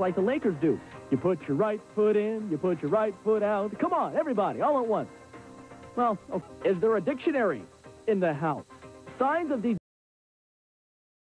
like the Lakers do. You put your right foot in, you put your right foot out. Come on, everybody, all at once. Well, oh, is there a dictionary in the house? Signs of the